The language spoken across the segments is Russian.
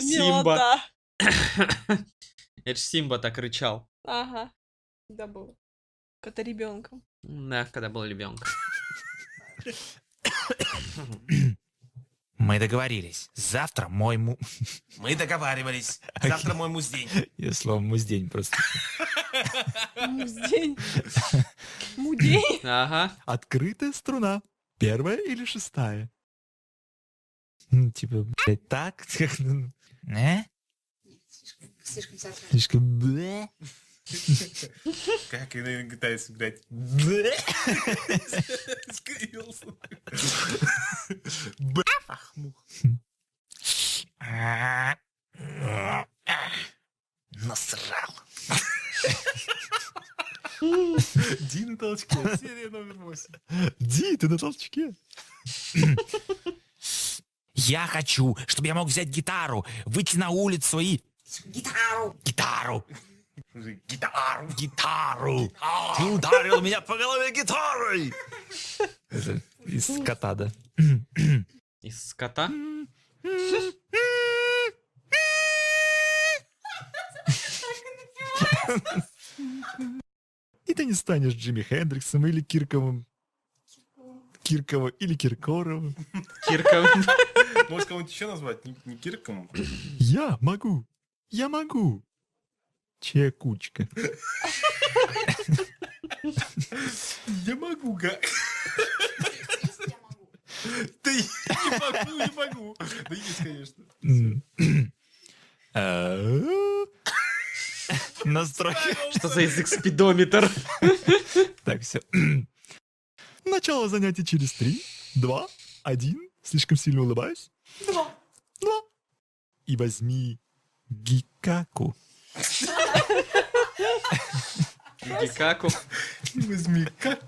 Симба. Это ж Симба так рычал. Ага. Да был. Кота ребенком. Да, когда был ребенком. Мы договорились. Завтра мой му... Мы договаривались. Завтра мой муздень. Я слово муздень просто. Муздень. Мудень. Ага. Открытая струна. Первая или шестая? Ну, типа, блядь, так? Э? Слишком театрально. Слишком... блэ. Как я пытаюсь играть. Скривился. Бахмух. Насрал. Ди на толчке. Серия номер восемь. Ди, ты на толчке. Я хочу, чтобы я мог взять гитару, выйти на улицу и... Гитару! Гитару! Гитару. Гитару! Ты ударил меня по голове гитарой! Это из кота, да? Из скота? И ты не станешь Джимми Хендриксом или Кирковым. Киркова или Киркоровым. Кирка. Может, кого-нибудь еще назвать? Не, не Кирком? Я могу. Я могу. Чекучка. Я могу, га. Я не могу, не могу. Да есть, конечно. Настройки. Что за язык спидометр? Так, все. Начало занятий через три, два, один. Слишком сильно улыбаюсь. Два. Два. И возьми гикаку. Гикаку. Возьми как.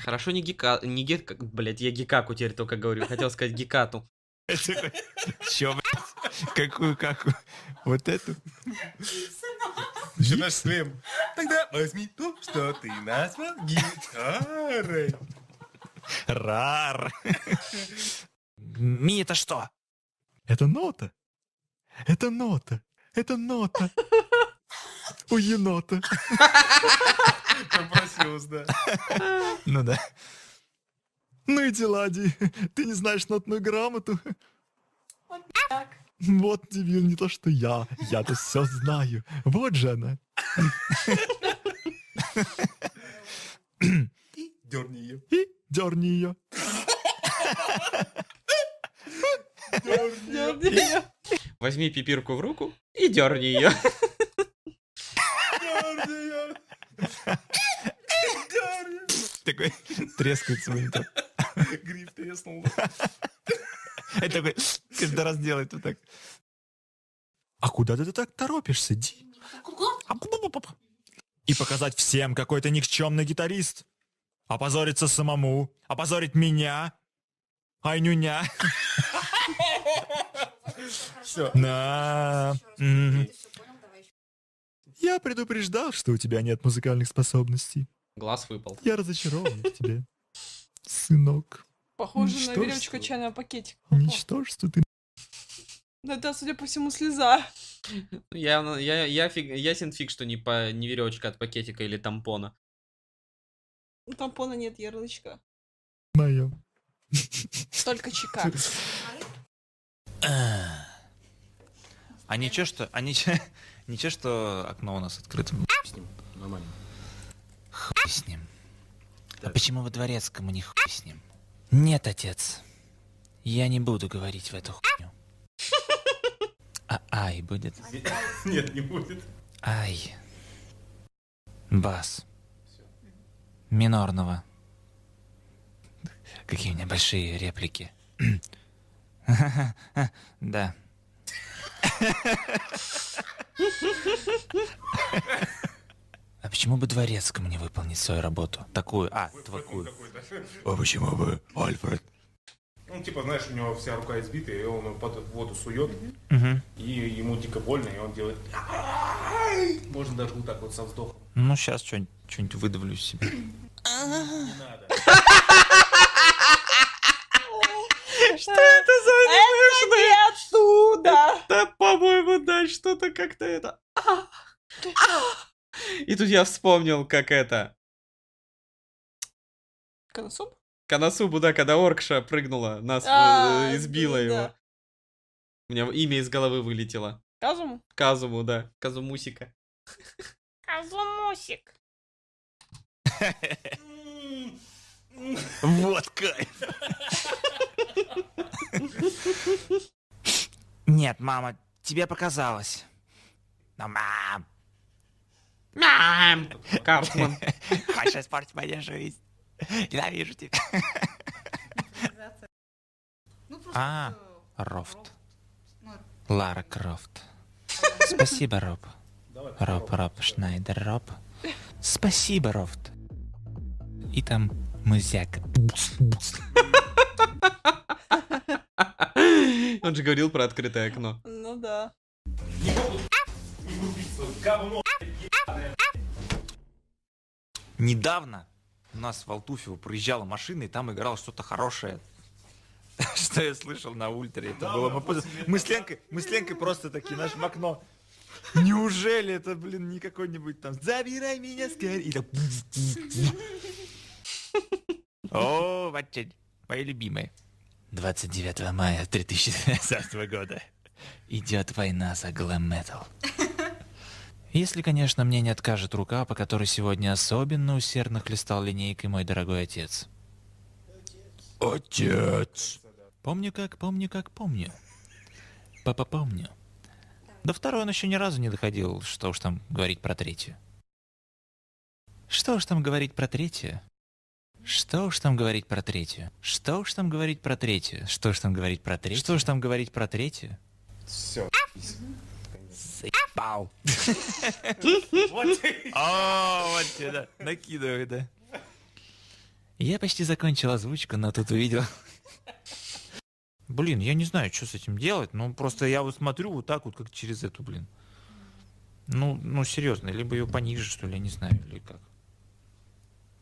Хорошо не гика... Не гик... Блять, я гикаку теперь только говорю. Хотел сказать гикату. Чё, блядь? Какую каку? Вот эту? Еще наш слем. Тогда возьми то, что ты назвал гитарой. Рар. Ми, это что? Это нота. Это нота. Это нота. У енота. Попросилась, да. Ну да. Ну и дела, Ди. Ты не знаешь нотную грамоту. Так. Вот, дебил, не то что я. Я-то все знаю. Вот же она. И дерни ее. И дерни ее. Возьми пипирку в руку и дерни ее. Дерни ее. Дерни. Такой трескается монитор. Гриф треснул. И такой каждый раз делает вот так. А куда ты так торопишься, Ди? И показать всем, какой ты никчемный гитарист. Опозориться самому. Опозорить меня. Айнюня. Все. Еще. Я предупреждал, что у тебя нет музыкальных способностей. Глаз выпал. Я разочарован в тебе. Сынок. Похоже на веревочку чайного пакетика. Ничтожество ты. Да это, судя по всему, слеза. Я, я, я фиг, ясен фиг, что не, по, не веревочка от пакетика или тампона. У тампона нет ярлычка. Мое. Только чека. А ничего, что... А ничего, ничего, что окно у нас открыто? С ним. Нормально. Хуй с ним. А почему во дворецкому не хуй с ним? Нет, отец. Я не буду говорить в эту хуйню. А ай будет? Нет, не будет. Ай. Бас. Минорного. Какие у меня большие реплики. Да. А почему бы дворецкому не выполнить свою работу? Такую, а, такую. А почему бы, Альфред? Ну, типа, знаешь, у него вся рука избитая, и он ее под воду сует, Мгм. и ему дико больно, и он делает... Можно даже вот так вот со вздохом. Ну, сейчас что-нибудь выдавлю из себя. Не надо. Что это за Это не оттуда! Да, по-моему, да, что-то как-то это... И тут я вспомнил, как это... Коносуб? Канасубу, да, когда оркша прыгнула, нас э, А, избила его. У меня имя из головы вылетело. Казуму? Казуму, да. Казумусика. Казумусик. Вот кайф. Нет, мама, тебе показалось. Но, мам, Мям! Картман. хочешь испортить мою жизнь? Ненавижу тебя. Ну, просто... А, Рофт. Ну, Лара Крофт. Спасибо, Роб. Роб, Роб, Шнайдер, Роб. Спасибо, Рофт. И там музяка. Он же говорил про открытое окно. Ну да. Недавно у нас в Алтуфьево проезжала машина, и там играло что-то хорошее. Что я слышал на ультре, это было... Мы, с Ленкой, мы с Ленкой просто такие, наш в окно. Неужели это, блин, не какой-нибудь там «Забирай меня скорее» и так... О, очень, мои любимые. 29 мая 2019 года идет война за глэм-метал. Если, конечно, мне не откажет рука, по которой сегодня особенно усердно хлестал линейкой мой дорогой отец. Отец! Помню как, помню как, помню. Папа, помню. До второй он еще ни разу не доходил, что уж там говорить про третью. Что уж там говорить про третью? Что уж там говорить про третью? Что уж там говорить про третью? Что уж там говорить про третью? Что уж там говорить про третью? Все. Вот О, вот сюда. Накидывай, да. Я почти закончил озвучку, но тут увидел. Блин, я не знаю, что с этим делать. Ну, просто я вот смотрю вот так вот, как через эту, блин. Ну, ну, серьезно, либо ее пониже, что ли, я не знаю, или как.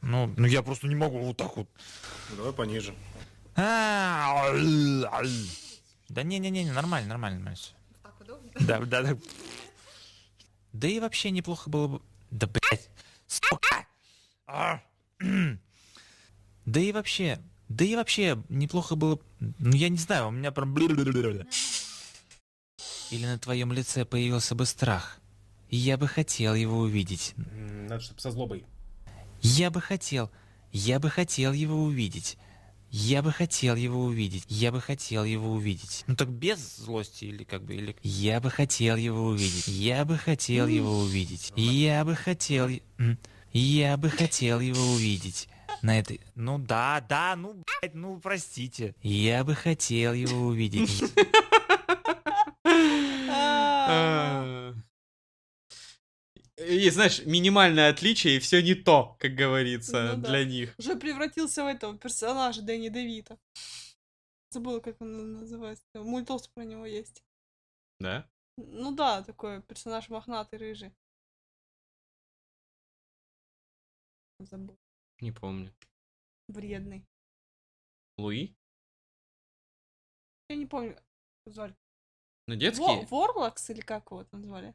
Ну, ну я просто не могу вот так вот. Ну, давай пониже. А, Да не-не-не, нормально, нормально, нормально. Так удобнее. Да, да, да. Да и вообще неплохо было бы... Да, блядь, сука! А. Да и вообще, да и вообще неплохо было... Ну, я не знаю, у меня прям... Или на твоем лице появился бы страх. Я бы хотел его увидеть. Надо, чтобы со злобой. Я бы хотел, я бы хотел его увидеть. Я бы хотел его увидеть. Я бы хотел его увидеть. Ну так без злости или как бы или. Я бы хотел его увидеть. Я бы хотел его увидеть. Я бы хотел. Я бы хотел его увидеть. На этой. Ну да, да, ну блядь, ну простите. Я бы хотел его увидеть. А, А. И знаешь, минимальное отличие, и все не то, как говорится, Ну да. для них. Уже превратился в этого персонажа Дэнни Девита. Забыла, как он называется. Мультос про него есть. Да? Ну да, такой персонаж мохнатый, рыжий. Забыл. Не помню. Вредный. Луи? Я не помню, звали. Ну, Во- детский? Ворлакс или как его там звали?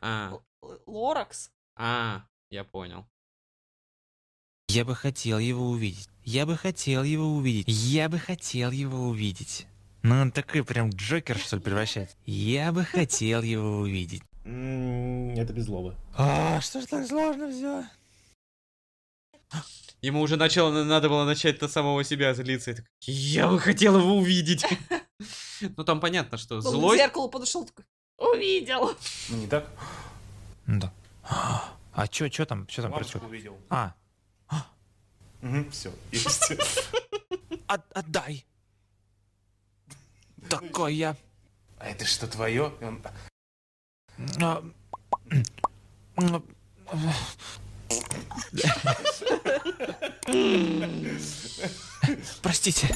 А, Л- Л- Лоракс? а, я понял. Я бы хотел его увидеть. Я бы хотел его увидеть. Я бы хотел его увидеть. Ну, он такой прям Джокер, что ли, превращается. Я бы хотел его увидеть. Это без злобы. А, что ж так сложно все? Ему уже начало, надо было начать-то самого себя злиться. Я бы хотел его увидеть. Ну, там понятно, что Он к злой... зеркалу подошел такой. Увидел! Ну, не так? Да. А чё, чё там, чё там Лампочку происходит? увидел. А, Все, есть. от- отдай. Такой я. А это что, твое? А, м, Простите.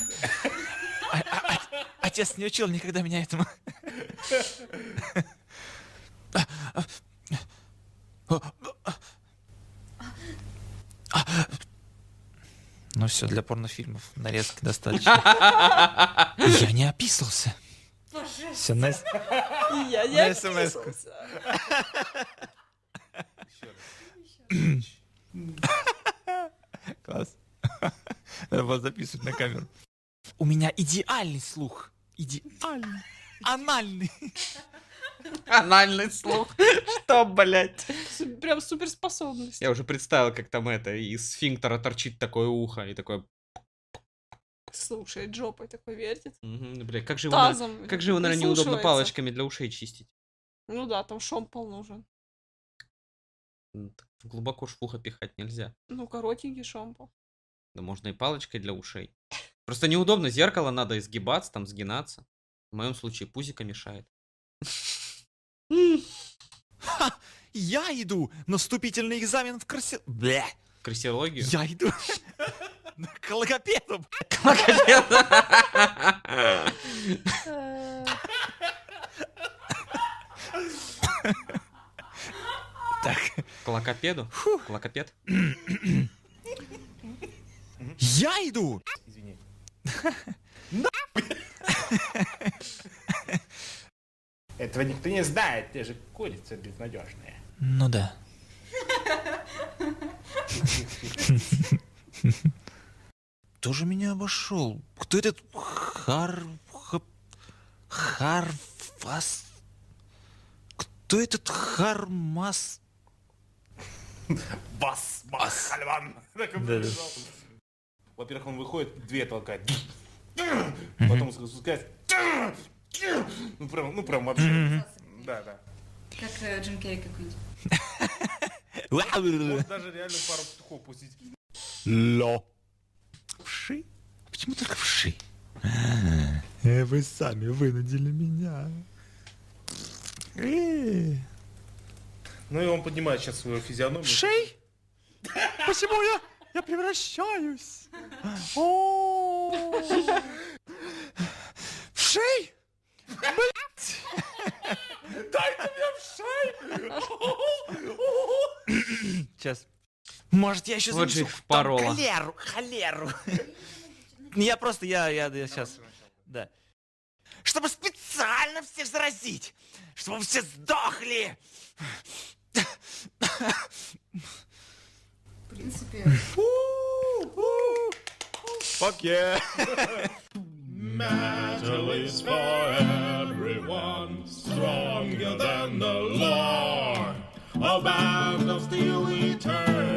А- а- а- Отец не учил никогда меня этому. Ну все, для порнофильмов нарезки достаточно. Я не описывался. Все, на... Я не на Класс. Надо вас записывать на камеру. У меня идеальный слух. Идеальный. Анальный. Анальный слух. Что, блядь? Прям суперспособность. Я уже представил, как там это, из сфинктера торчит такое ухо, и такое... Слушай, жопой такой вертит. «Мгм, Бля, как же его, Тазом. как же его, наверное, неудобно палочками для ушей чистить? Ну да, там шомпол нужен. Глубоко ж в ухо пихать нельзя. Ну, коротенький шомпол. Да можно и палочкой для ушей. Просто неудобно, зеркало надо изгибаться, там сгинаться. В моем случае пузико мешает. Я иду на вступительный экзамен в красе... Бля. Крысиологию? Я иду к логопеду. Э, Так. К логопеду? К логопед? Я иду. Извини. Этого никто не знает, ты же курица безнадежная. Ну да. Кто же меня обошел? Кто этот Хар... Ха- Харфас... Кто этот Хармас... Бас, бас, хальван. Во-первых, он выходит, две толкает. Потом спускается. Ну прям, ну прям вообще. Да, да. Как э, Джим Керри какой-нибудь. Даже реально пару петухов пустить. Ло. Вши? Почему только вши? Э, Вы сами вынудили меня. Ну и он поднимает сейчас свою физиономию. Вшей? Почему я, я превращаюсь? О! Вшей? Дайте мне вшей! Сейчас. Может, я еще занесу впорола. холеру, холеру. Я просто, я, я, я сейчас, да. Чтобы специально всех заразить, чтобы все сдохли. В принципе, Fuck yeah. Metal is for everyone, stronger than the law. A band of steel eternally,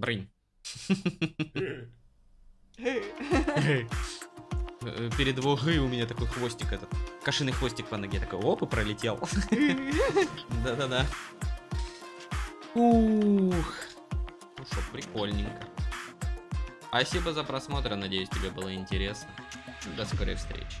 Брынь. э, Перед его у меня такой хвостик этот. Кошиный хвостик по ноге такой, оп, и пролетел. Да-да-да. Ух. Ну что, прикольненько. Спасибо за просмотр, надеюсь, тебе было интересно. До скорой встречи.